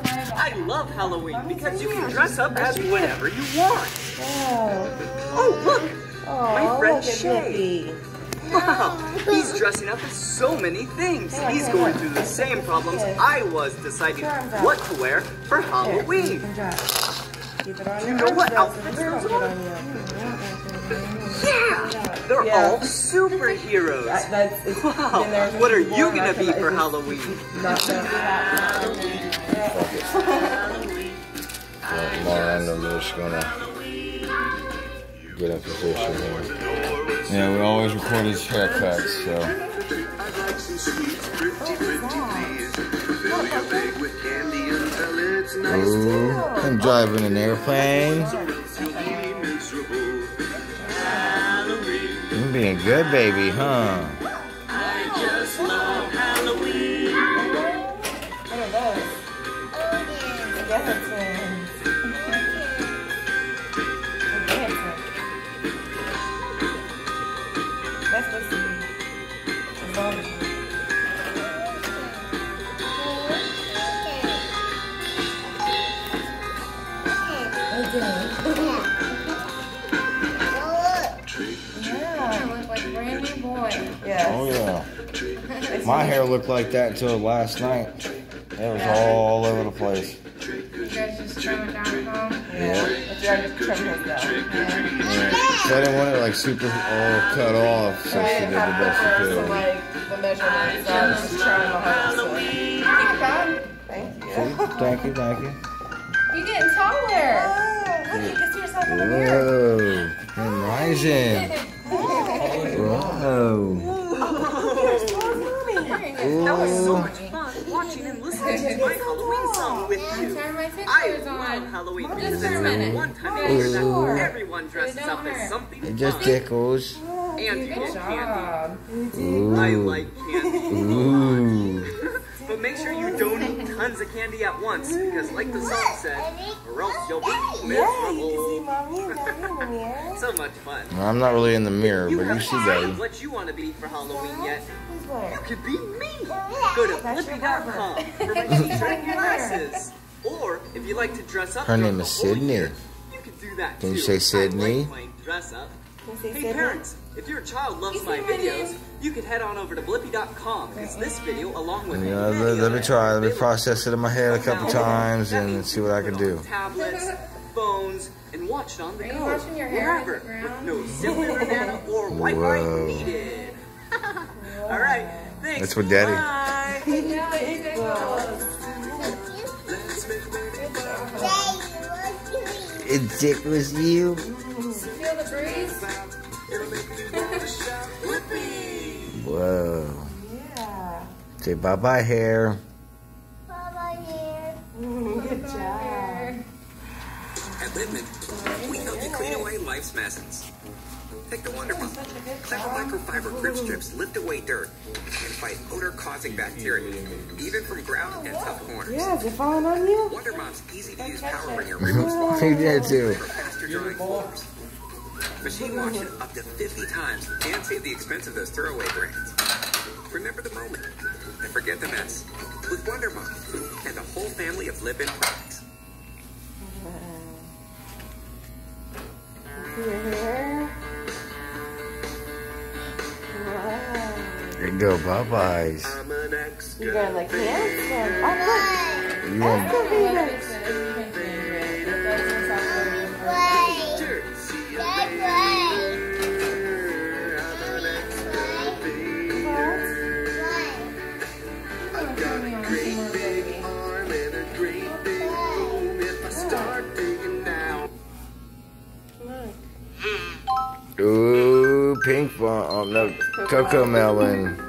I love Halloween because you can dress up as whatever you want. Oh, Oh, look! oh friend Shay. Wow, he's dressing up as so many things. He's going through the same problems I was deciding what to wear for Halloween. you can try it. Keep it on You know what outfits are won't get on you. Yeah, they're Yeah. all superheroes. That- That's, it's Wow, been there what are you gonna be for it's Halloween? Not gonna Lauren, I'm just gonna get in position here. Yeah, we always record his haircuts, so. Ooh, I'm driving an airplane. Being good, baby, huh? Yes. Oh, yeah. My hair looked like that until last night. It was all over the place. You guys just trim it down at home. Yeah. Already trimmed his though. Yeah. So I didn't want it like super all cut off, so she did the best she So could. like the measurements, so I was just trying my hardest. so- Keep it going. Thank you. Thank you, thank you. You're getting taller. Oh, look, you can see yourself in the mirror. Whoa, I'm rising. Whoa. That was so much fun watching and listening to my Halloween song with you. I love. Halloween because it's that minute. one time of year that everyone dresses up hurt. as something It just tickles. and you Good get candy. Ooh. I like candy. Ooh. Eat tons of candy at once because like the song said, or else you'll be Yeah, you can see miserable. mommy and daddy in the mirror. So much fun. I'm not really in the mirror, You but you haven't see, decided baby. what you want to be for Halloween yet. You could be me. Go to That's blippi.com for my t-shirt glasses. Or if you like to dress up Her name is whole Sidney. year, you can do that Can you too. say I Sidney? like dress up. Can you see Hey Sidney? parents, if your child loves my my videos, name? you could head on over to blippi.com because this video, along with Yeah, many let, let me try. Let me process it in my head a couple Now, times and see what I can do. Tablets, phones, and watch it on the Are you go. washing your hair Wherever, with with no silver banana or white Whoa. wine needed. All right, thanks. That's what Daddy- Bye. Yeah, it's It tickles you. Whoa. Yeah. Say bye bye, hair. Good job. At Libman, we help you clean away life's messes. Take the Wonder Mop. Clever microfiber grip strips lift away dirt and fight odor-causing bacteria, even from ground and tough corners. Yeah, is it falling on you? Wonder Mop's easy-to-use power wringer removes water He did too. for faster drying floors. Machine wash it up to 50 times and save the expense of those throwaway brands. Remember the moment and forget the mess with Wonder Mop and the whole family of Libman products. See your? Wow. There you go, bye byes. I'm an ex. You're going like handsome. Oh, You look. want That's the What Venus. is it? You can pink bomb. Oh, no, CoComelon. Look,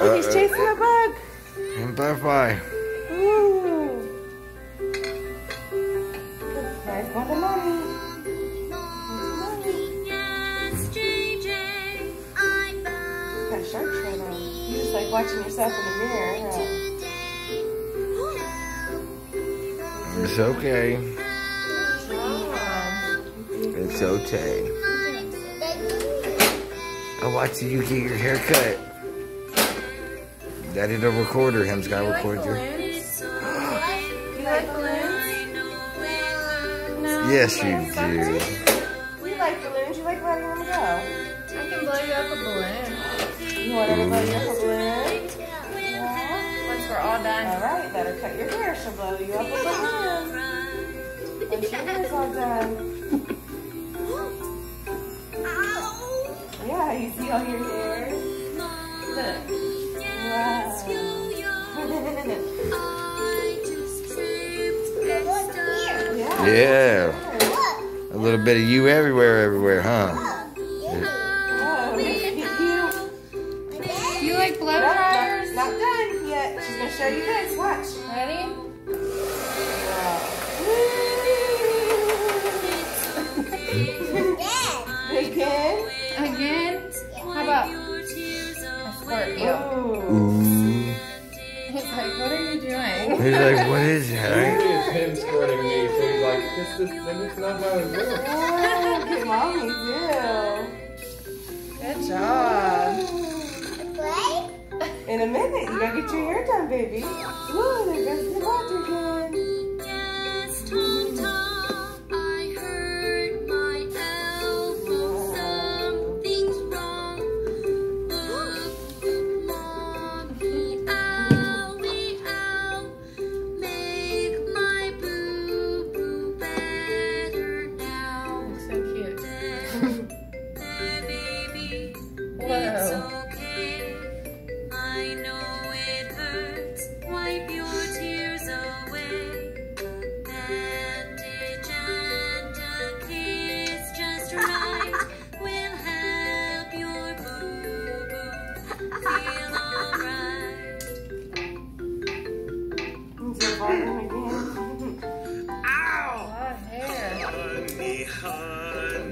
uh, oh, he's uh, chasing a bug. And bye bye. Ooh. There's one to mommy. Got shark shirt on. You just like watching yourself in the mirror. huh? It's okay. Um, It's okay. I watched you get your hair cut. Daddy the recorder. Him's got to You record you. You like balloons? No. Yes, you do. You like balloons. You like letting them go. I can blow you up a balloon. You want everybody to have a balloon? Yeah. Once we're all done. All right, better cut your hair. She'll blow you up a balloon. Once your hair's all done. Yeah, you see all your hair? Look. Wow. yeah. Yeah. A little bit of you everywhere, everywhere, huh? Oh, you. You like blow Nope, not, dryers? not done yet. She's gonna show you guys. Watch. A squirt you? Ooh. Ooh. He's like, what are you doing? He's like, what is that? Usually it's him squirting me, so he's like, this is then it's not how it works. Oh, get mommy too. Good job. In a minute, you gotta get your hair done, baby. Ooh, there goes the water again.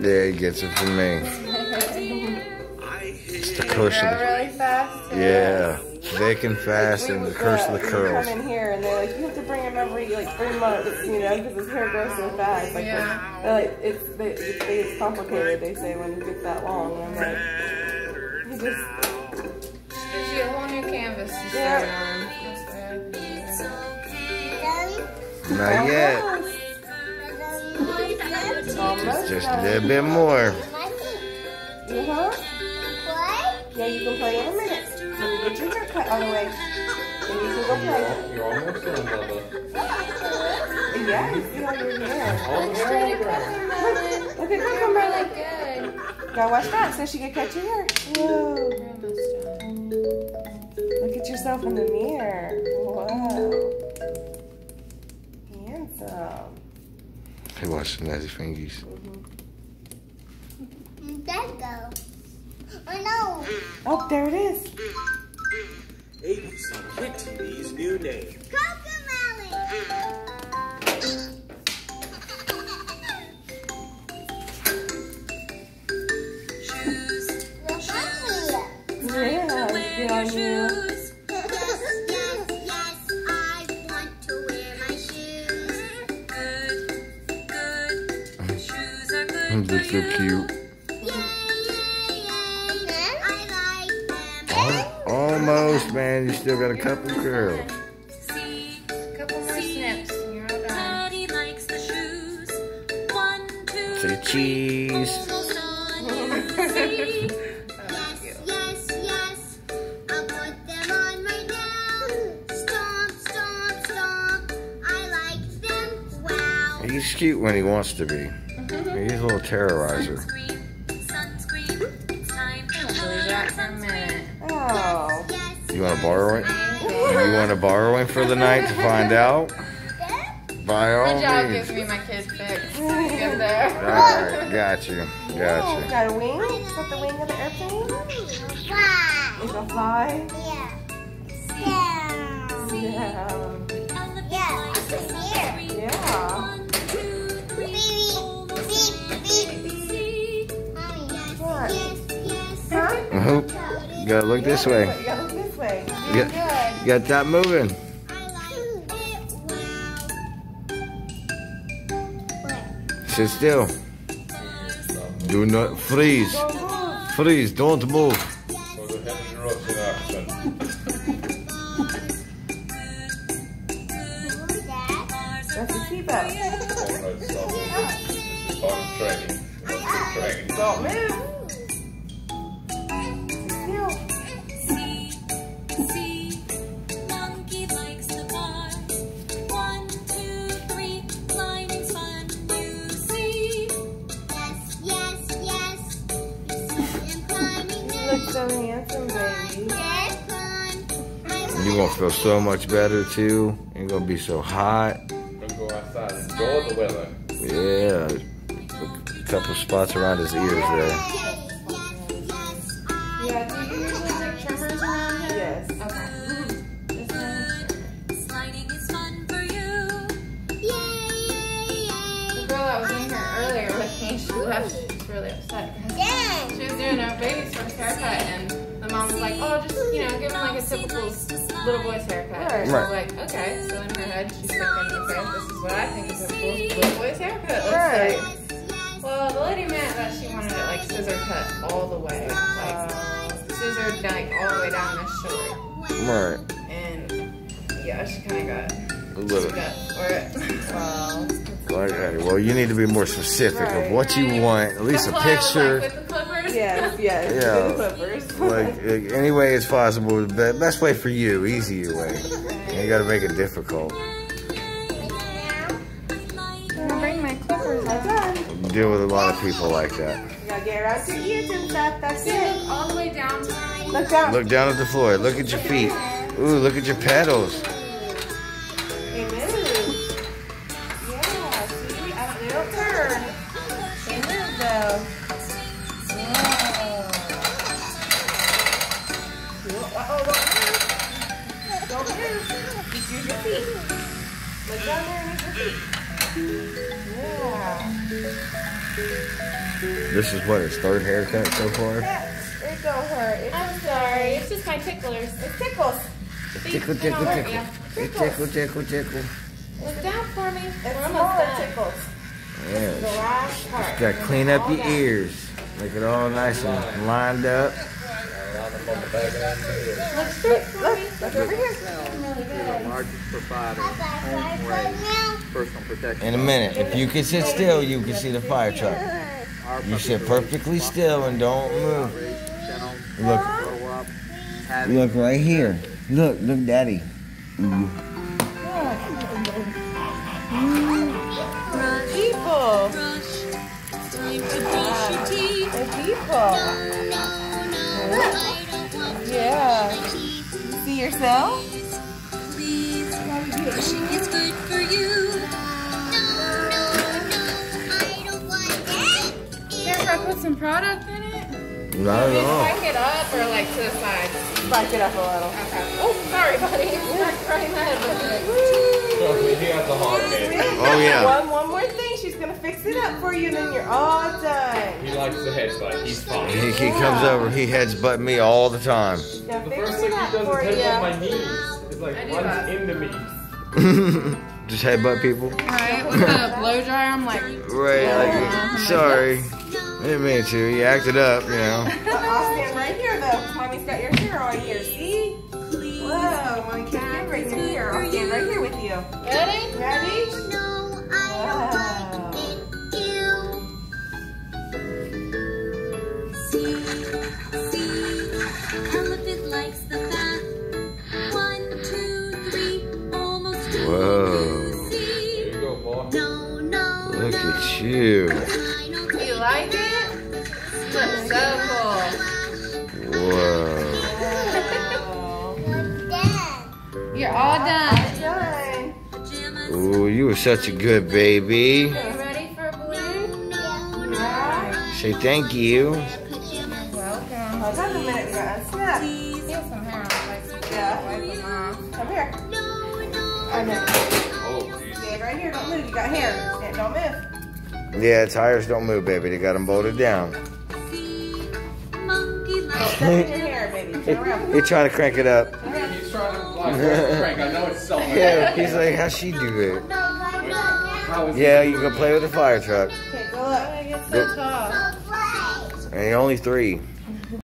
Yeah, he gets it from me. It's the curse of the really fast. yeah, thick and fast, and the curse of the curls. come in here and they're like, you have to bring him every like three months, you know, because his hair grows so fast. Like, Yeah. they're like it's they, it's, they, it's complicated. They say when it gets that long, and I'm like, he just Gives you a whole new canvas to Yeah. Not yet. almost Just a little bit more. Uh-huh. Yeah, you can play in a minute. When you get your hair cut all the way, then you can go play. You're almost done, Bubba. Yeah, you see all your hair. All the hair on. Look at You're Cucumber. really good. Gotta watch that so she can cut your hair. Whoa. You're almost done. Look at yourself in the mirror. Wow. Um, Handsome. He wants some nasty fingies. Oh, there it is. ABC Kid TV's new name. Yeah, get on you. Shoes. Good, so cute. Al- Almost, man. You still got a couple curls. See, Couple more snips and you're all done. Daddy likes the shoes. One, two, Say cheese. almost on you. Yes, yes. I'll put them on right now. Stomp, stomp, stomp. I like them. Wow. He's cute when he wants to be. He's a little terrorizer. Sunscreen, sunscreen. It's time to Leave that for a minute. Oh. You want to borrow it? You want to borrow it for the night to find out? By all Good job means. giving me my kid fix. Good there. Alright, got you. Oh, Got got a wing? Is that the wing of the airplane? Wow. It's a fly? Yeah. Yeah. Yeah. Yes. Huh? you. Gotta look this way. You gotta look this way. You got, got that moving. I like it. Wow. Sit still. Do not freeze. Freeze. Don't move. So handsome, baby. You're gonna feel so much better too. You're gonna be so hot. Gonna go outside and enjoy the weather. Yeah. A couple spots around his ears there. Like, "Oh, just you know, give him like a typical little boy's haircut." Right. She was like, "Okay." So in her head, she's thinking, "Okay, this is what I think is a typical little boy's haircut." Looks Right. like." Well, the lady meant that she wanted it like scissor cut all the way, like scissored like all the way down this short, Right. and yeah, she kind of got A little. got for it. Wow. Okay. Well, you need to be more specific of what you want. At least a Like, picture. With. Yes, yes. Yeah. Good clippers. Like uh, any way it's possible. The best way for you, easier way. You gotta make it difficult. Bring my clippers That's out. done. Deal with a lot of people like that. You gotta get around your ears and stuff. That's it. look all the way down Look down. Look down at the floor. Look at your feet. Ooh, look at your pedals. This is what his third haircut so far. Yes, it don't hurt. It I'm uh, sorry, it's just my ticklers. It tickles. Tickle, tickle, tickle. It tickle, tickle, tickle. Look down for me. It's We're almost done. tickles. The Yeah. last part. Gotta clean up your down. ears. Make it all nice and lined up. Look straight for Look, me. look over here. Margins provided. Personal protection. In a minute, if you can sit still, you can see the fire truck. Our You sit perfectly still and don't move. Look, grow up, have look right here. Look, look, daddy. People. Brush. Time to brush your teeth. The people. No, no, I don't want to Yeah. brush your teeth. See yourself? Please, brushing is good for you. Some product in it? Not at all. Spike it up or like to the side? Spike it up a little. Okay. Oh, sorry, buddy. Right in the head with it. Trust me, he has a head. Oh, yeah. One, one more thing. She's gonna fix it up for you, and then you're all done. He likes the headbutt. He's fine. He, he comes over, he heads butt me all the time. Gonna The first thing he up does for is headbutt my knees. It's like I runs that. into me. Just headbutt people. Right, with the blow dryer, I'm like, Right, like, sorry. Didn't mean to. You acted up, you know. But I'll stand right here though. Mommy's got your hair on here. See? Whoa, mommy kept your right here. I'll stand right here with you. ready? Ready? No, I don't want it. Ew. See, see, elephant likes the fat. One, two, three, almost. Whoa. There you go, boy. no, no, Look no. at you. I don't Do you such a good baby. You ready for blue? No, no, Say thank you. pajamas. Welcome. Hold on a minute, guys. Snap. He some hair on. Yeah. Wipe them off. Come here. No, no, I know. Oh. Stand right here. Don't move. You got hair. Stand, don't move. Yeah, tires don't move, baby. They got them bolted down. see, monkey likes Step in your hair, baby. Turn around. You're trying to crank it up. He's trying to like crank. I know it's something. Yeah, he's like, how'd she do it? How is Yeah, you can play with the fire truck. Okay, go up. It's so tough. And only three.